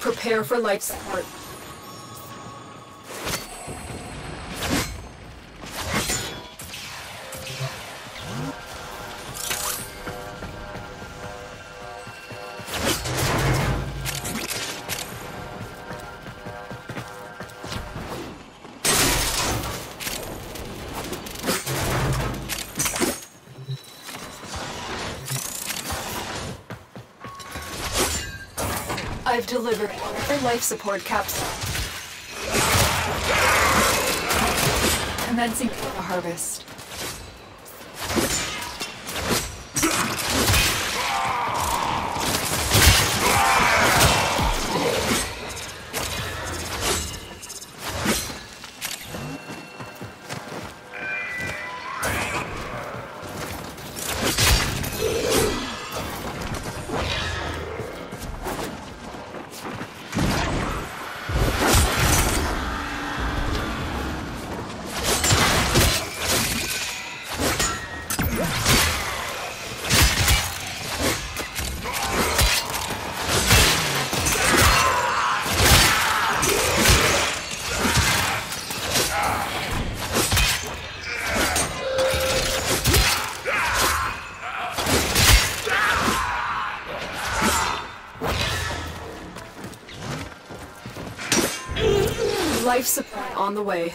Prepare for life support. Support capsule. Commencing the harvest. Life support on the way.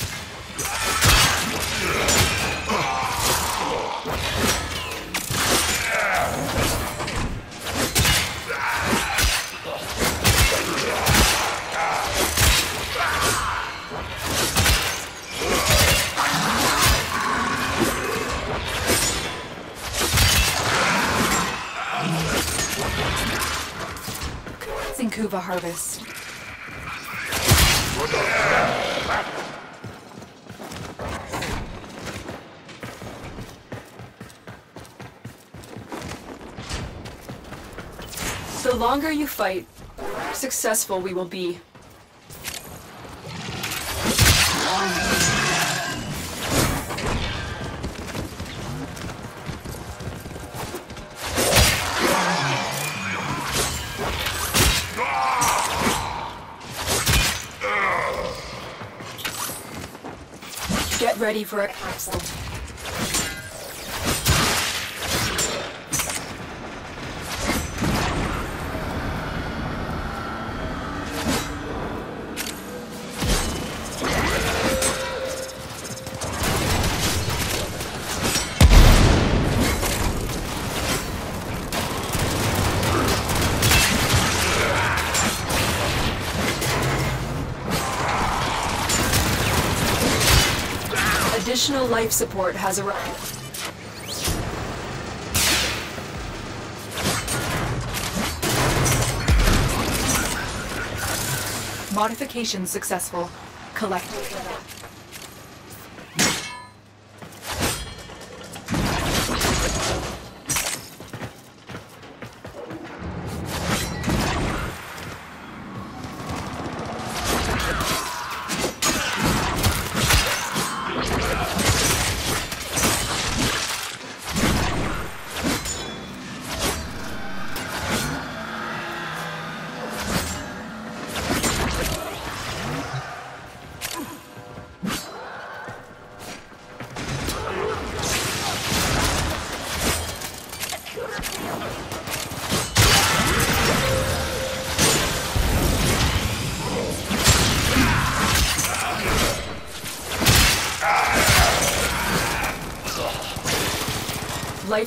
Longer you fight, successful we will be. Get ready for a capsule. Additional life support has arrived. Modification successful. Collect.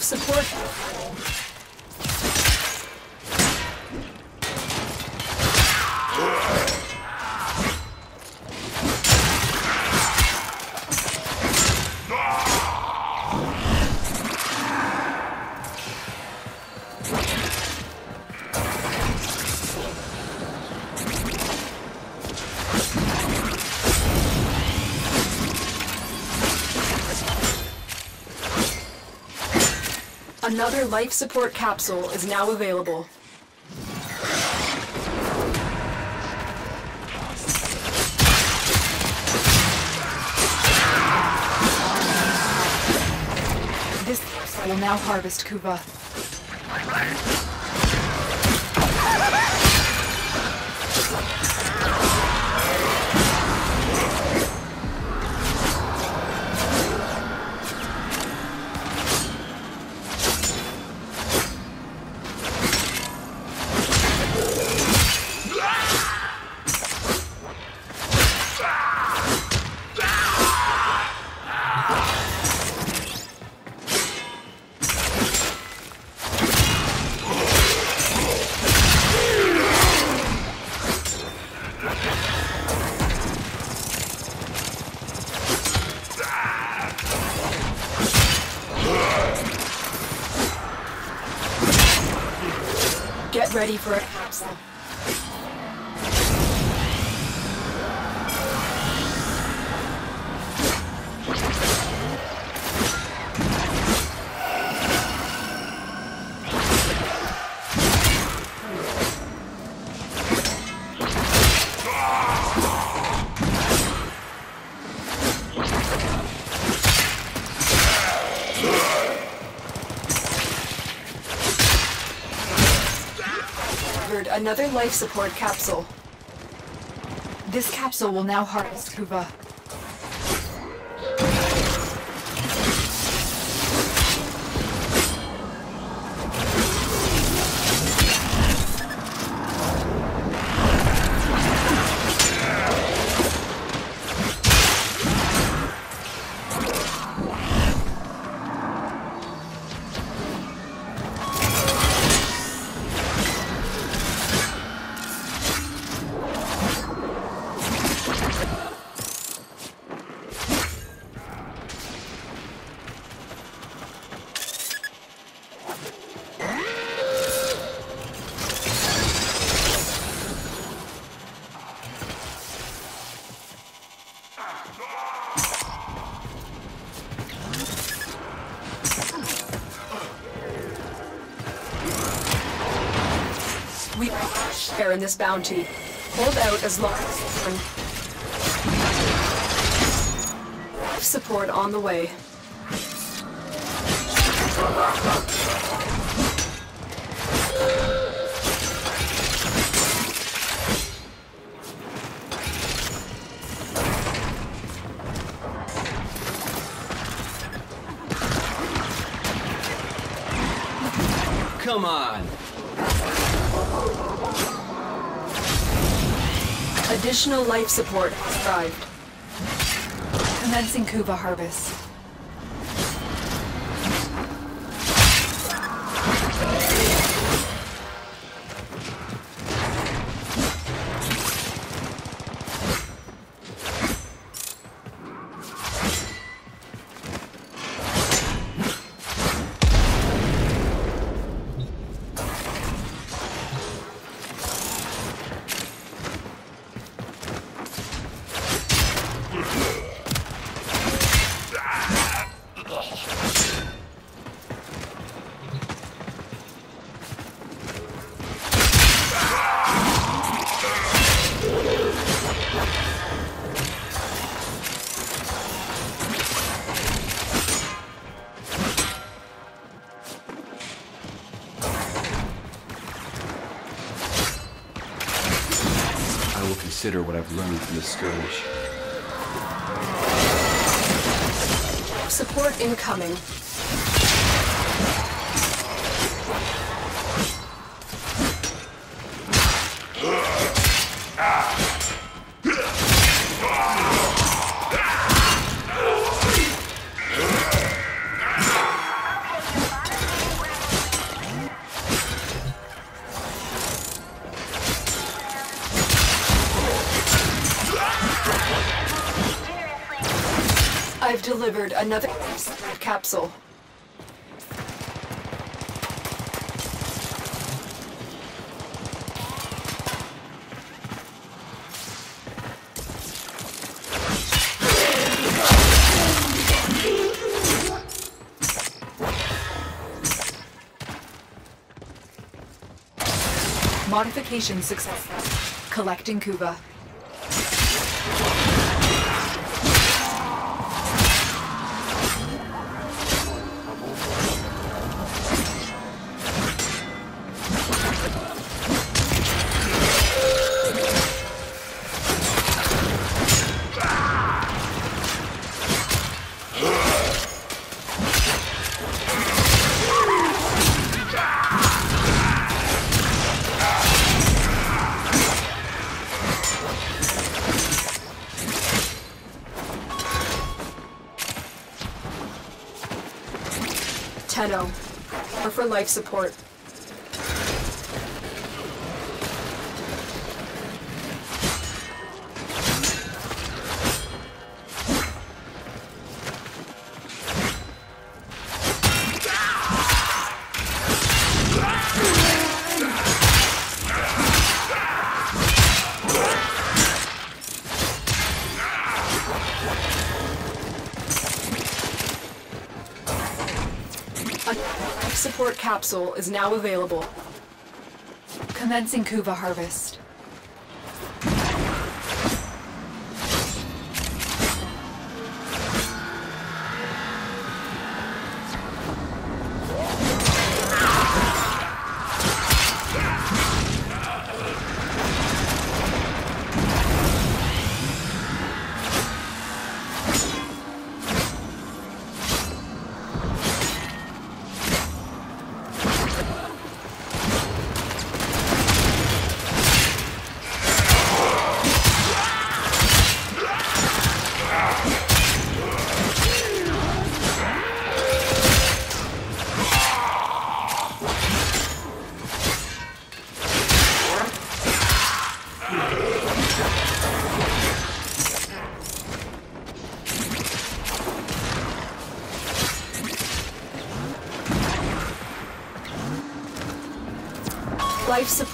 Support. Another life support capsule is now available. This will now harvest Kuva. Another life support capsule. This capsule will now harvest Kuva. In this bounty. Hold out as long as you can. Life support on the way. Additional life support has arrived. Commencing Kuva harvest. Consider what I've learned from the skirmish. Support incoming. Modification successful. Collecting Kuva. Tenno. Or for life support. Capsule is now available. Commencing Kuva harvest.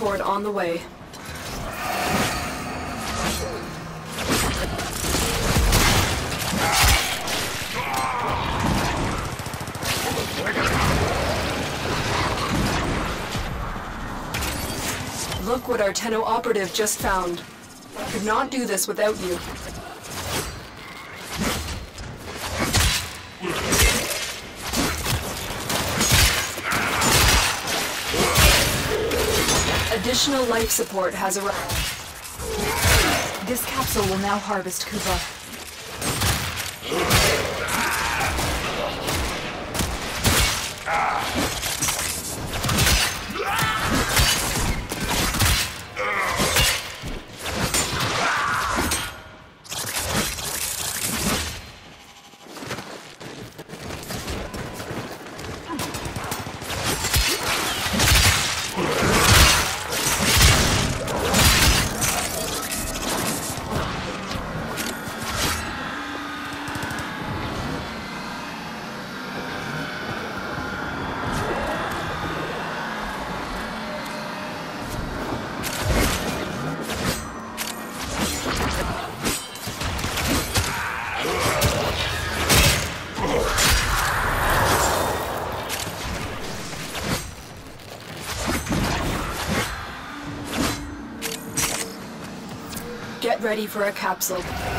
On the way. Look what our Tenno operative just found. Could not do this without you. Additional life support has arrived. This capsule will now harvest Kuva. For a capsule.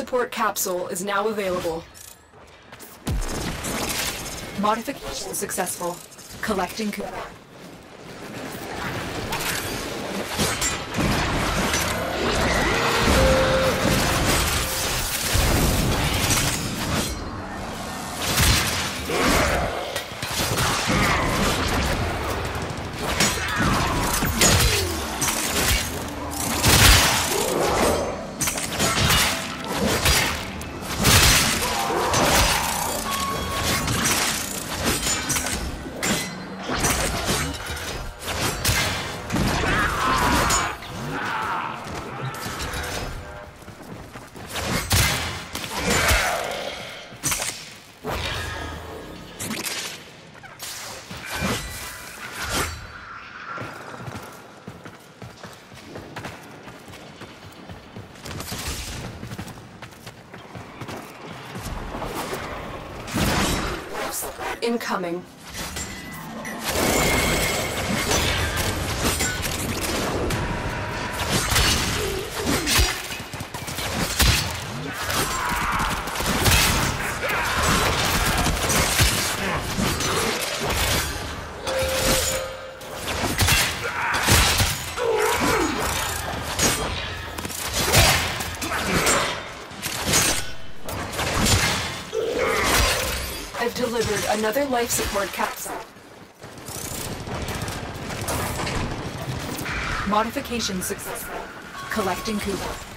Support capsule is now available. Modification successful. Collecting Kuva. Incoming. Another life support capsule. Modification successful. Collecting Kuva.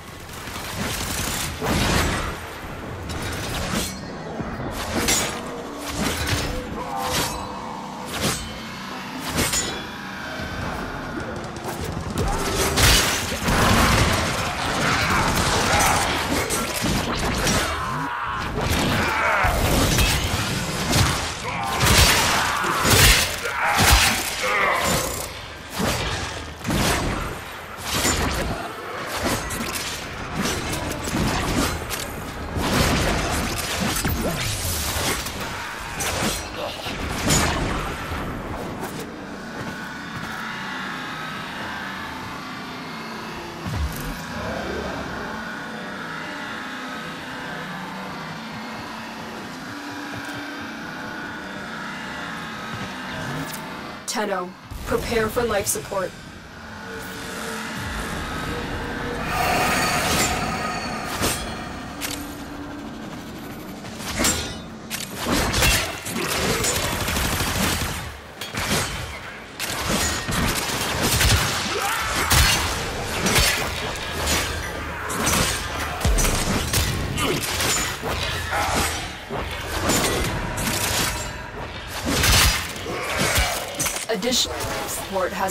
Tenno, prepare for life support.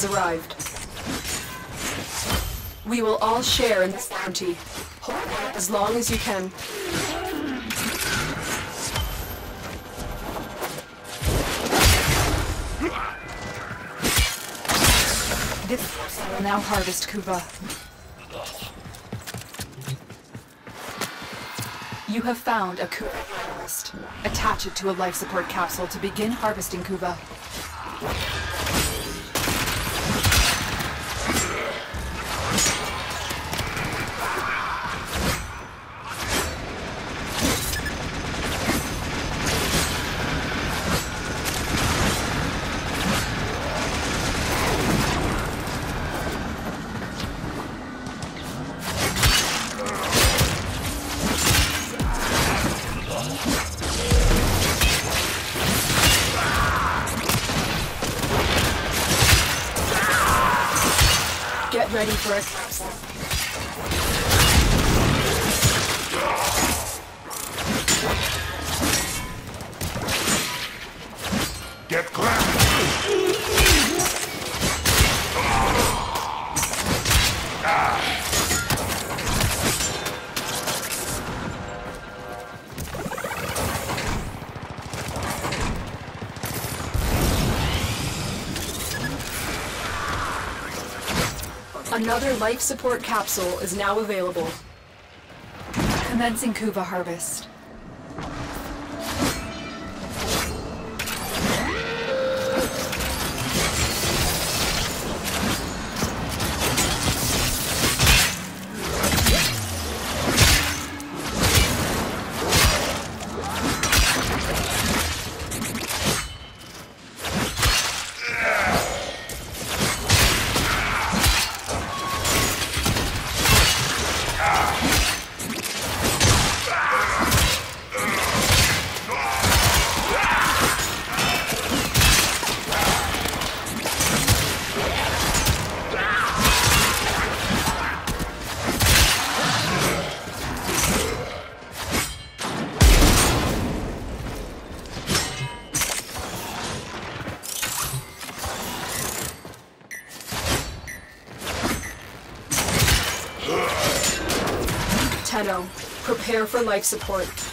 Has arrived. We will all share in this bounty. Hold on as long as you can. This will now harvest Kuva. You have found a Kuva harvest. Attach it to a life support capsule to begin harvesting Kuva. Another life support capsule is now available. Commencing Kuva harvest. Tenno, prepare for life support.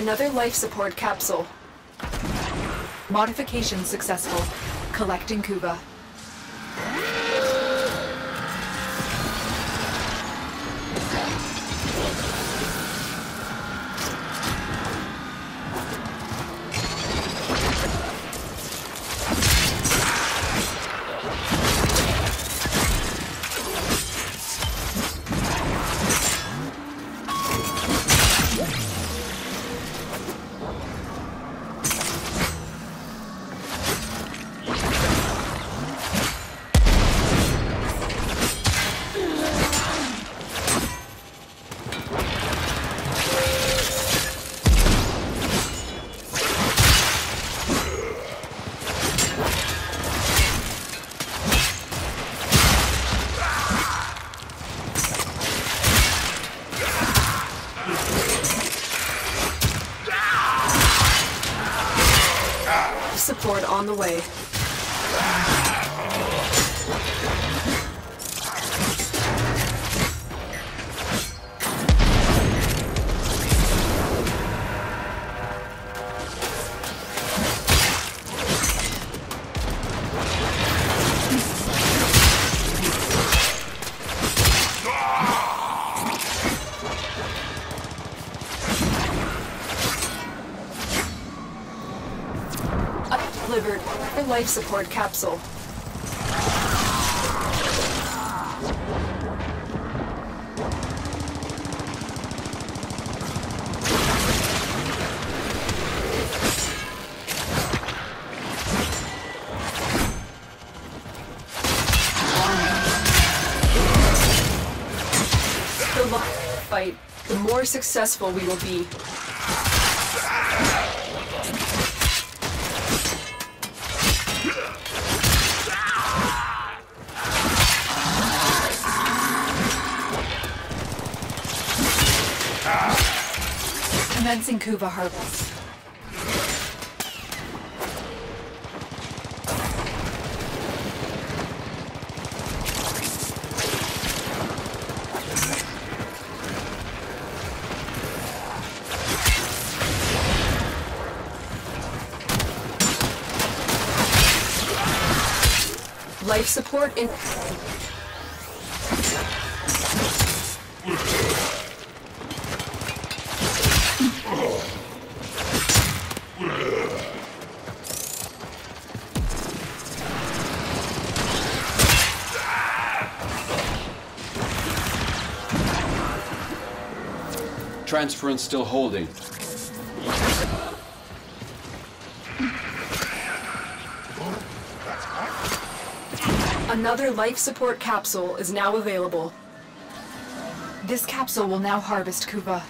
Another life support capsule. Modification successful. Collecting Kuva. Life support capsule. The longer fight, the more successful we will be. Kuva harvest. Life support in. Transference still holding. Another life support capsule is now available. This capsule will now harvest Kuva.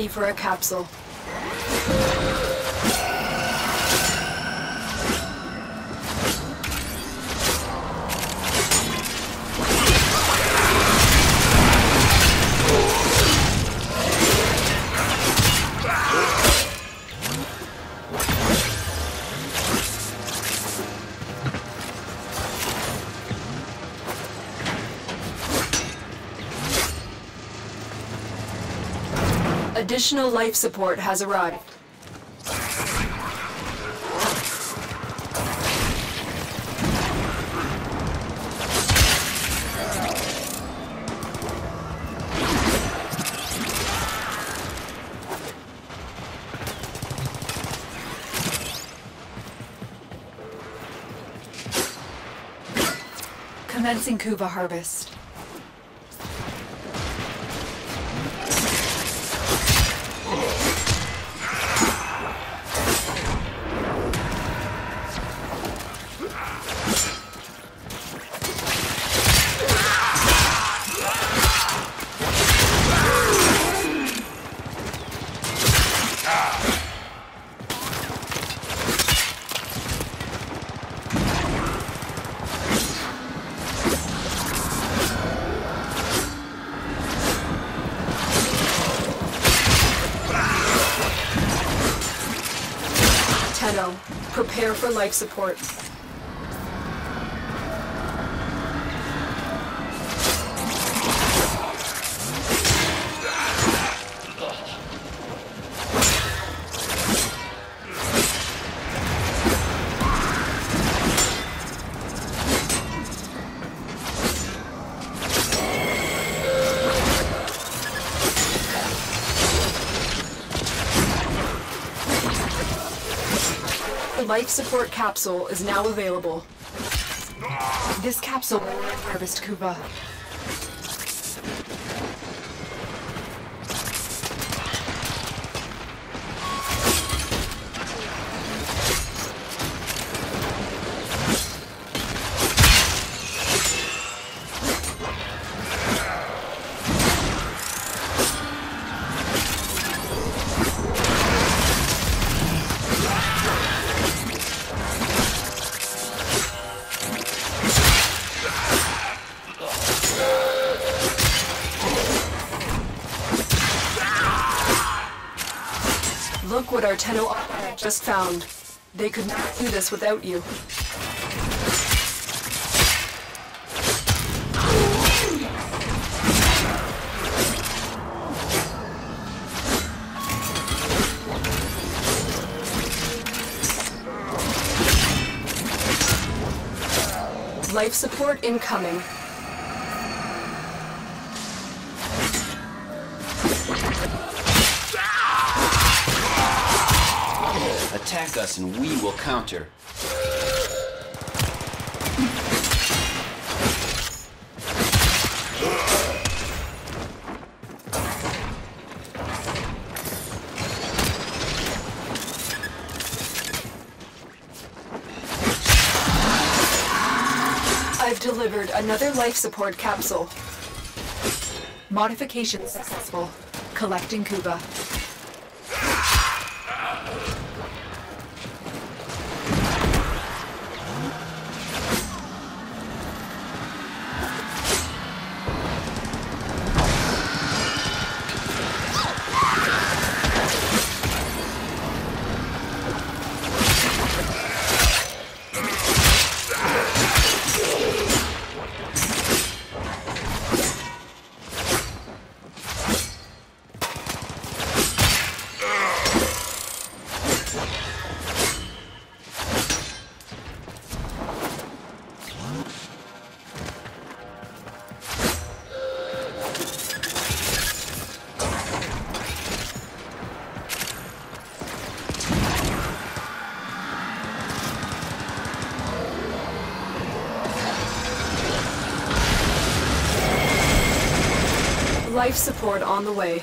Ready for a capsule. Additional life support has arrived. Commencing Kuva harvest. Life support. Support capsule is now available. This capsule will harvest Kuva. Look what our Tenno just found. They could not do this without you. Life support incoming. Us and we will counter. I've delivered another life support capsule. Modification successful. Collecting Kuva. Life support on the way.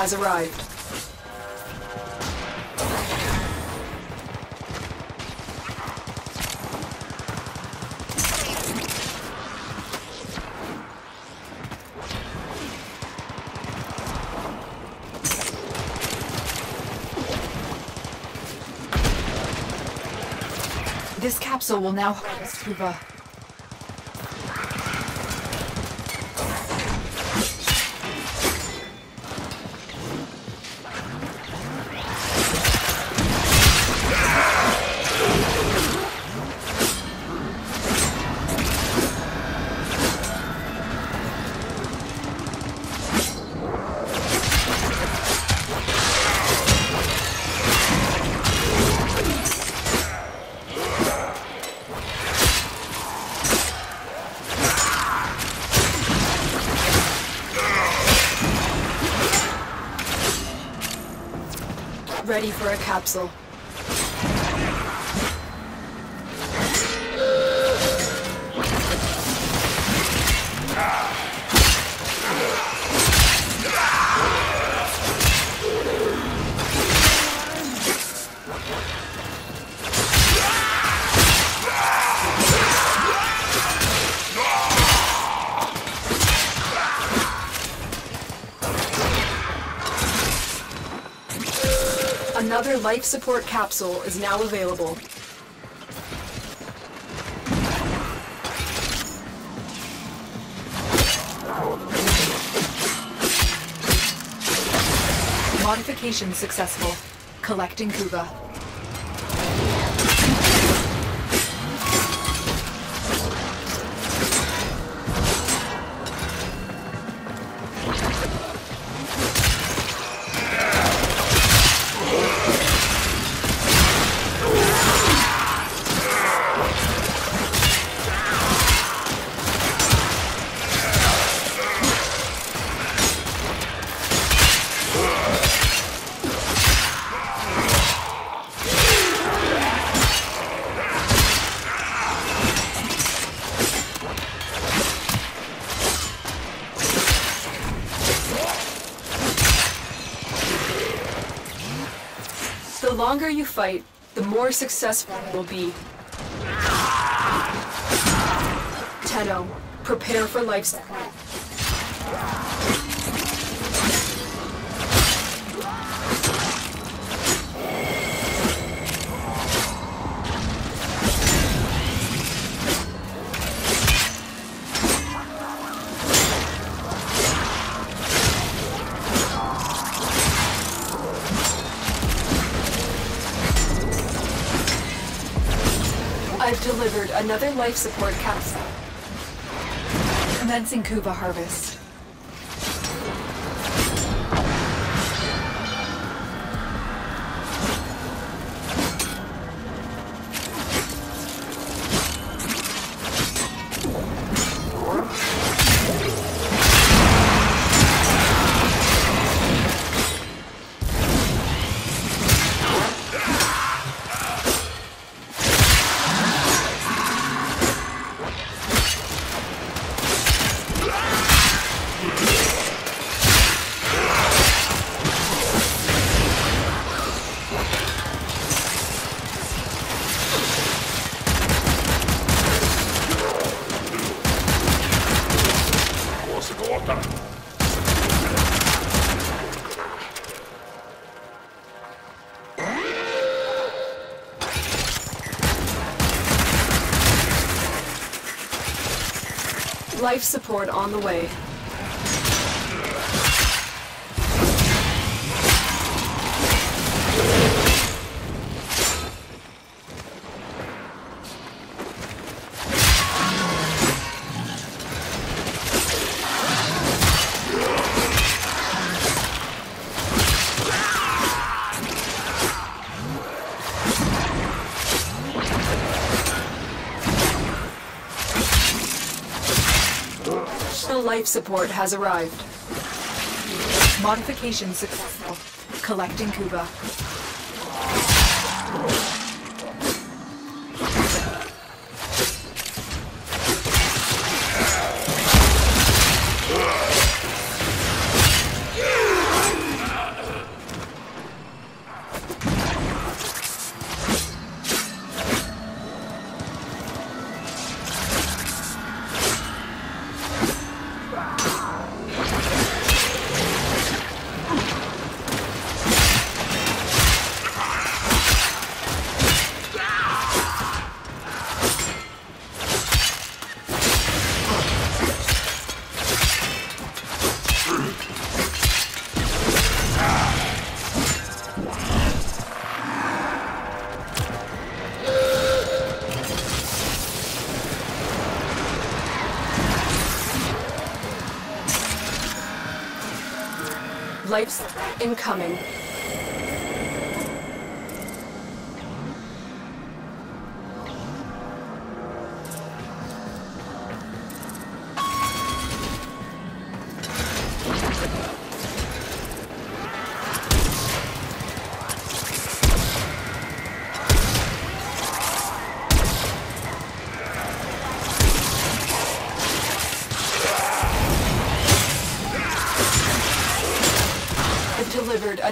Has arrived. This capsule will now harvest Kuva. Capsule. Life support capsule is now available. Modification successful. Collecting Kuva. More successful you will be. Tenno, prepare for life support. I've delivered another life support capsule. Commencing Kuva harvest. Life support on the way. Life support has arrived. Modification successful. Collecting Kuva. Life support incoming.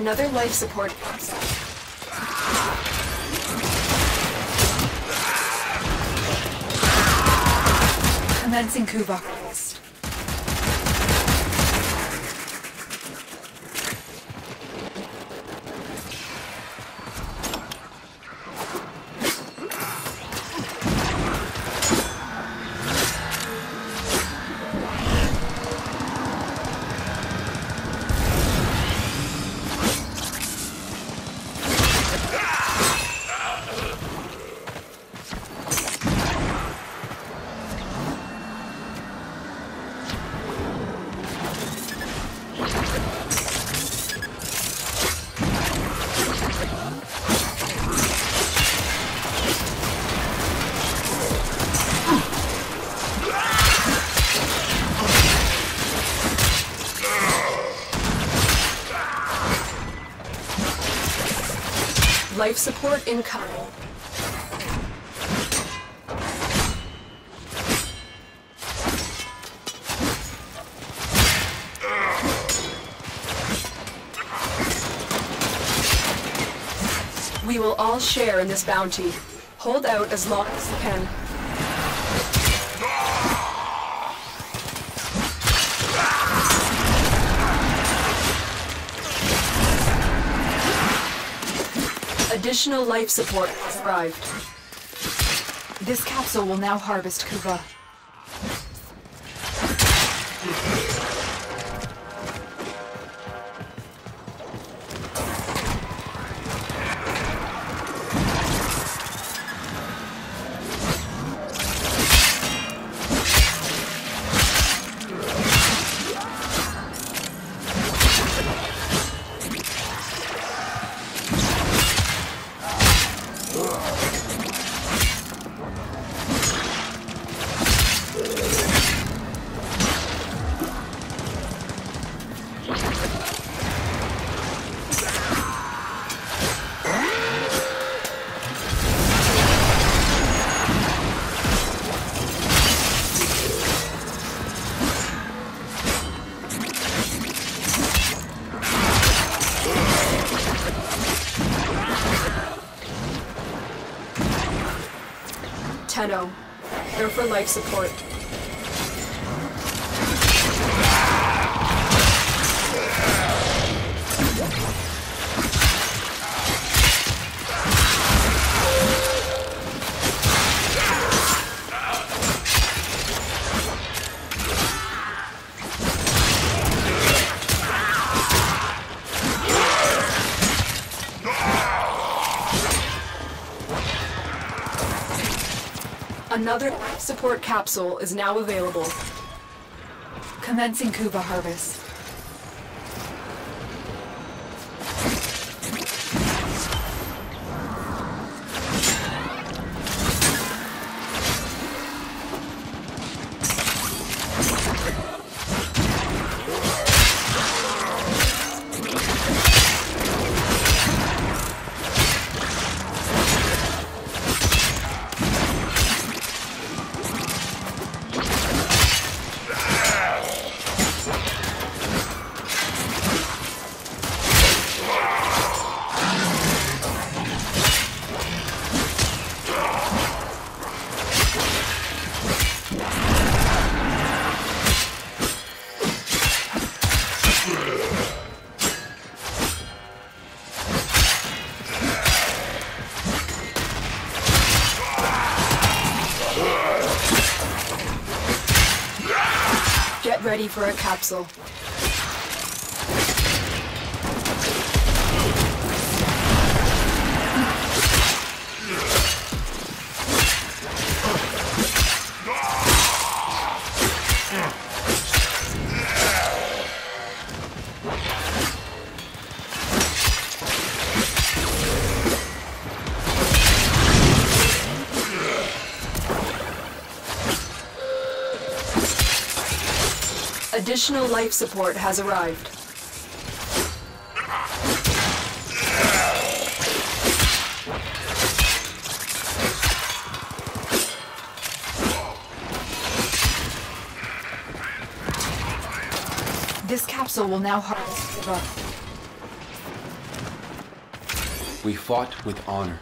Another life support capsule. Commencing Kuva Life support incoming. We will all share in this bounty. Hold out as long as you can. Additional life support has arrived. This capsule will now harvest Kuva. Tenno. Here for life support. Another support capsule is now available. Commencing Kuva harvest. Capsule. Additional life support has arrived. This capsule will now harvest Kuva. We fought with honor.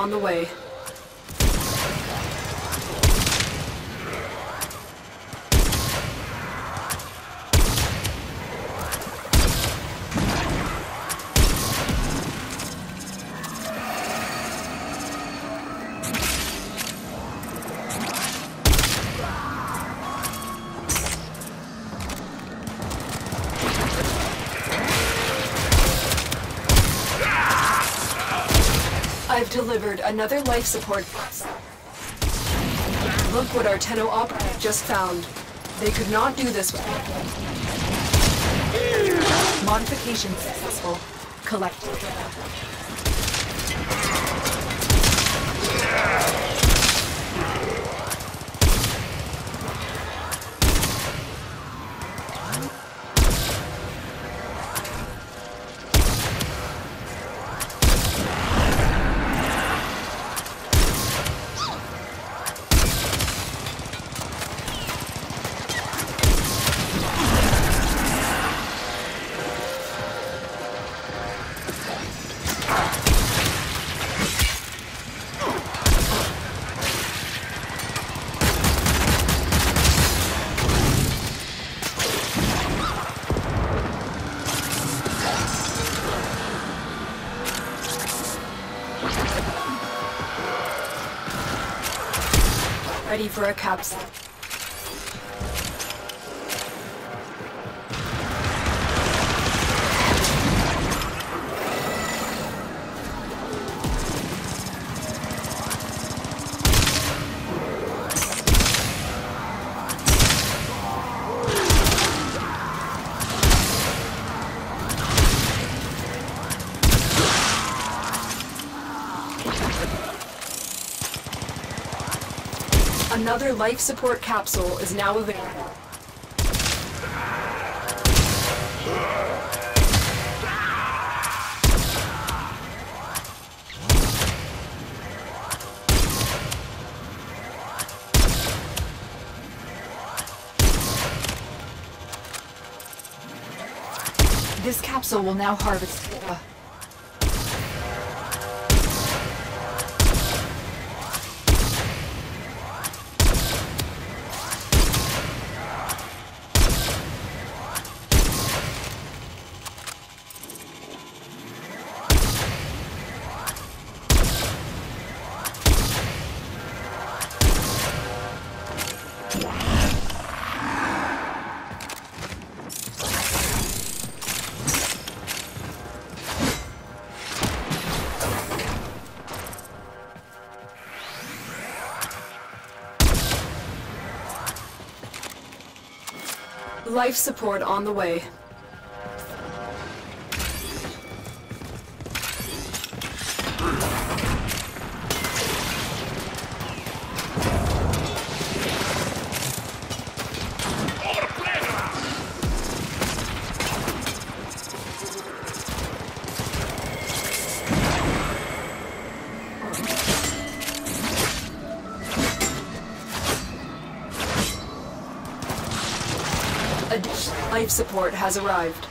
On the way. I've delivered another life support box. Look what our Tenno operative just found. They could not do this Modification successful. Collect. For a capsule. Another life support capsule is now available. This capsule will now harvest. Life support on the way. Support has arrived.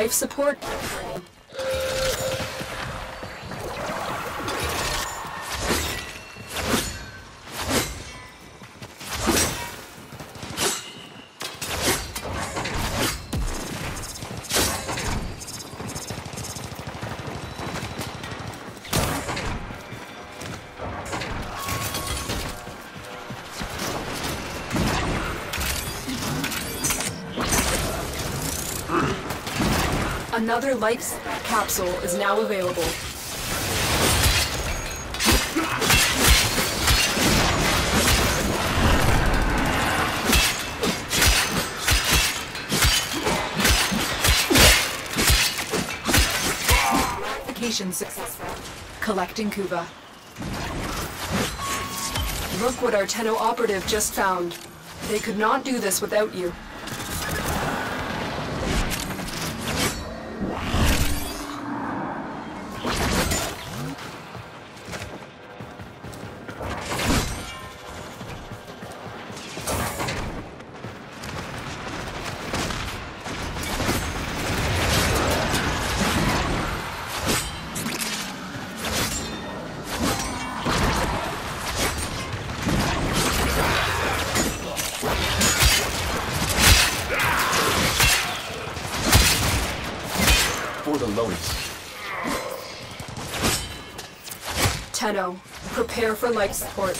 Life support. Another life capsule is now available. Modification successful. Collecting Kuva. Look what our Tenno operative just found. They could not do this without you. For. Tenno, prepare for life support.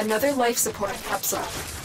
Another life support capsule.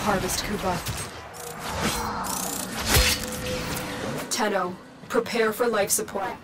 Harvest Kuva. Tenno, prepare for life support.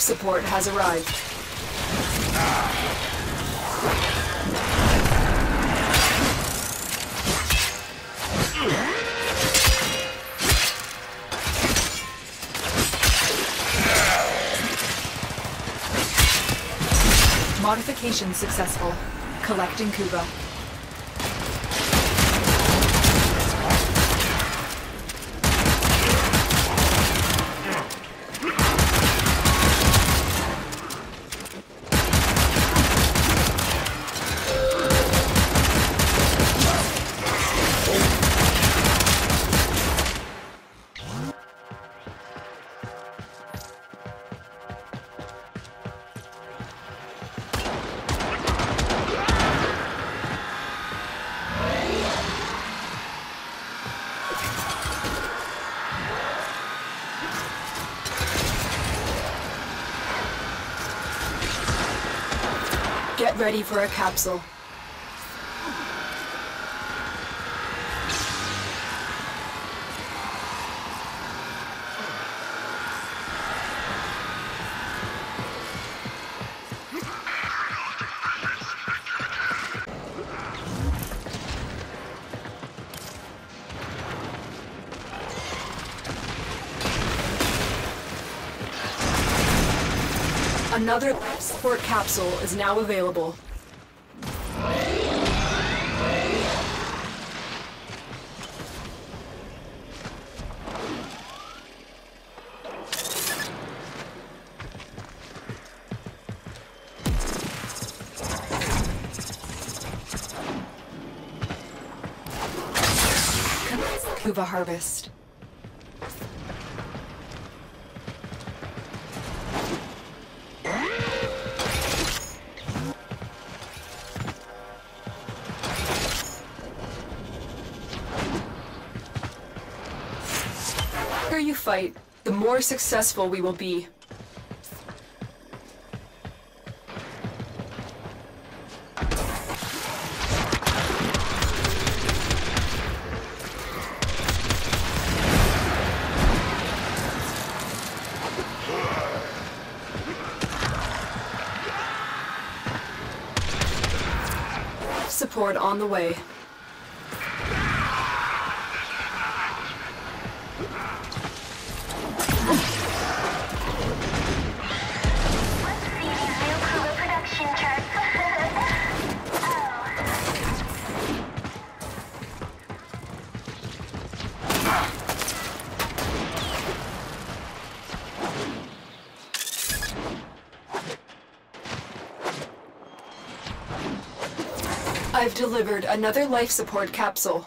Support has arrived. Modification successful. Collecting Kuva. for a capsule. Another support capsule is now available. Harvest. The longer you fight, the more successful we will be. On the way. Delivered another life support capsule.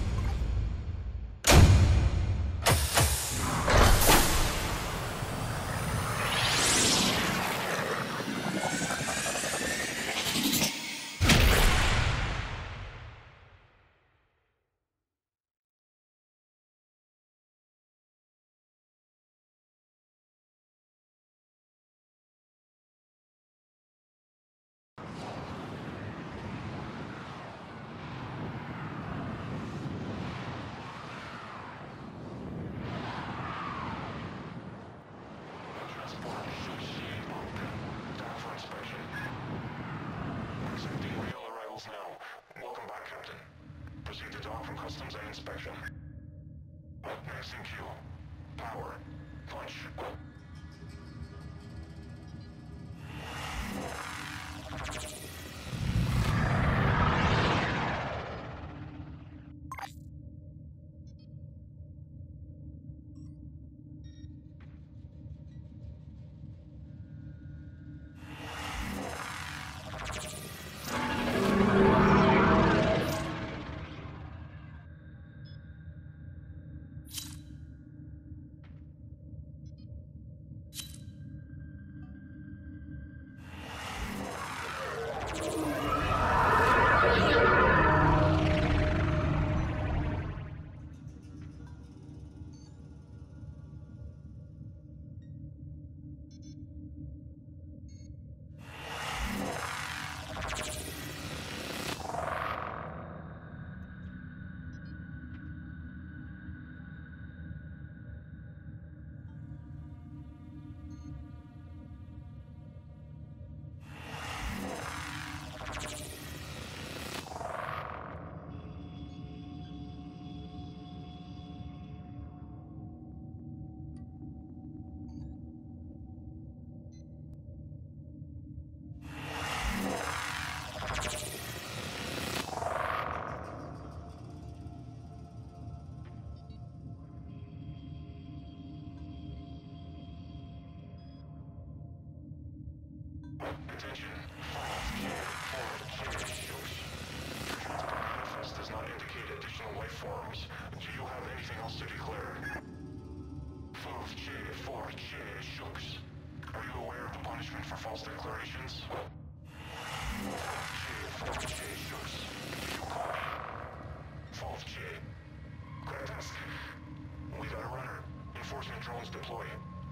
Surveillance deployed.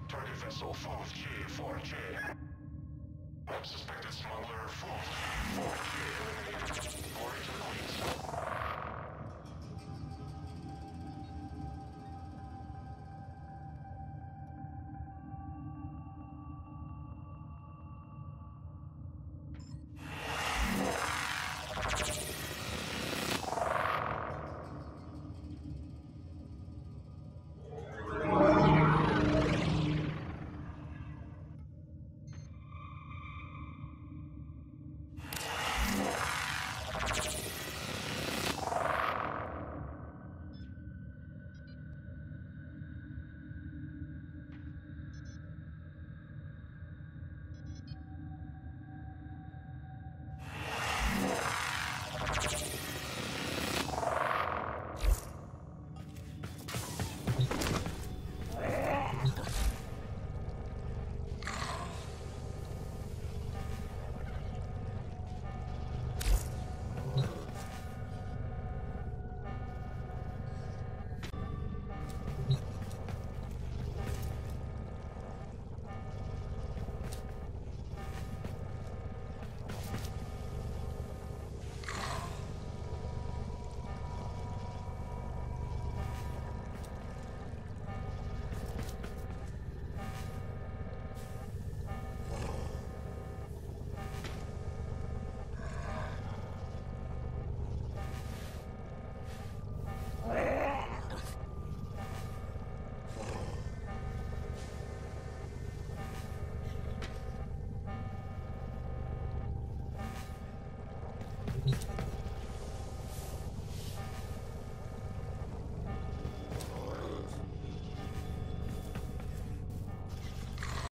Target vessel 4G, 4G.